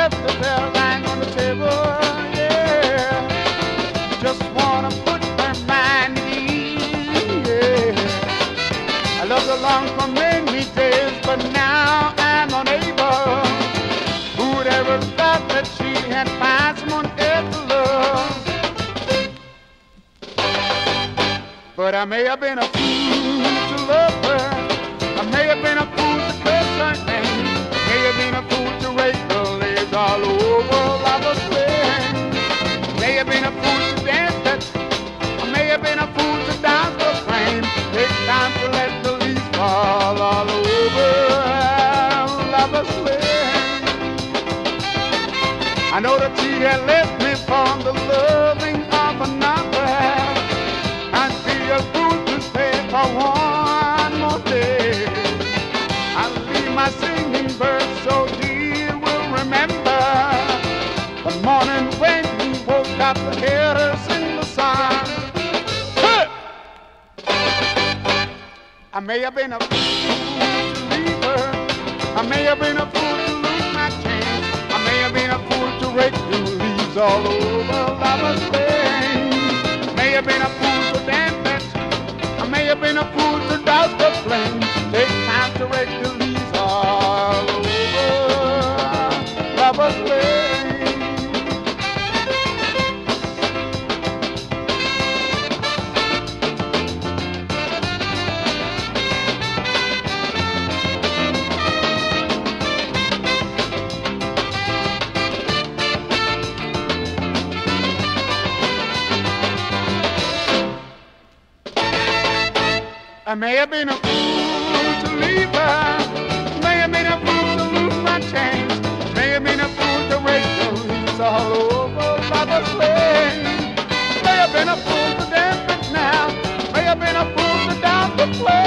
left the bell on the table, yeah. Just wanna put mind at ease. I loved the long for many days, but now I'm unable. Who'd ever thought that she had found someone else to love? But I may have been a fool to love her. I may have been a fool to curse her I know that she had left me from the loving of another. I'd be a fool to stay for one more day. I'll leave my singing bird so dear will remember the morning when he woke up to hear her sing the sun. Hey! I may have been a fool to leave her. I may have been a fool to all over lover's lane. May have been a fool to dance it. I may have been a fool I may have been a fool to leave her. May have been a fool to lose my chance. May have been a fool to race the leaves all over lover's lane. May have been a fool to dance it now. May have been a fool to down the flame.